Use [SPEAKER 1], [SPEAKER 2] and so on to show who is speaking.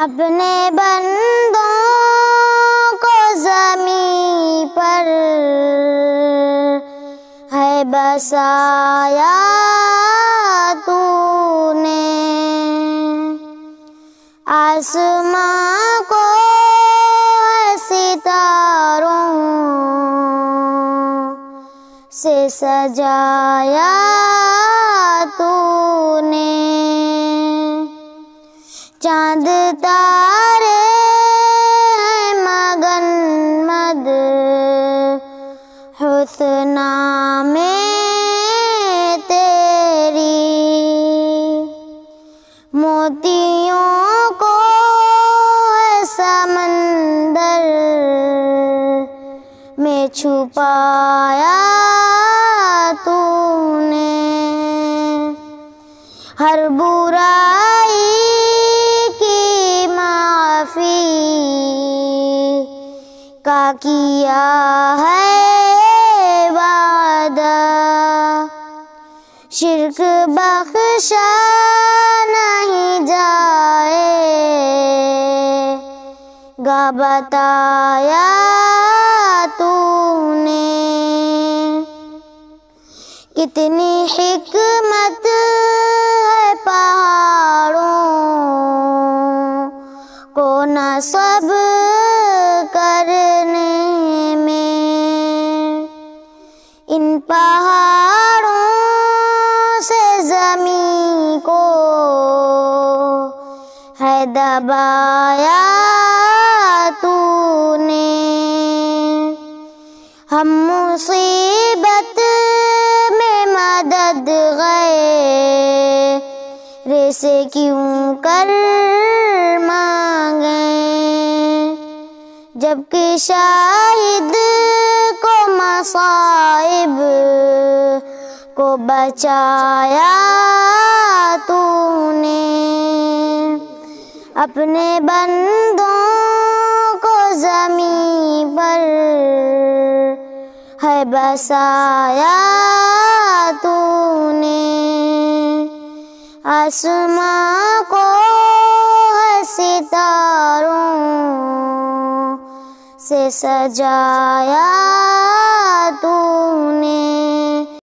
[SPEAKER 1] अपने बंदों को जमी पर है बसाया तूने। आसमां को सितारों से सजाया चाँद तारे हैं मगन मद। हुसना में तेरी मोतियों को है समंदर में छुपाया तूने। हर बुराई का किया है वादा? शिरक बख्शा नहीं जाएगा बताया तूने। कितनी हिकमत है पहाड़ों को न सब करने पहाड़ों से जमी को है दबाया तूने। हम मुसीबत में मदद गए रेसे क्यों कर मांगे? जबकि शाहिद को मसाइब को बचाया तूने। अपने बंदों को जमी पर है बसाया तूने। आसमां को है सितारों से सजाया me.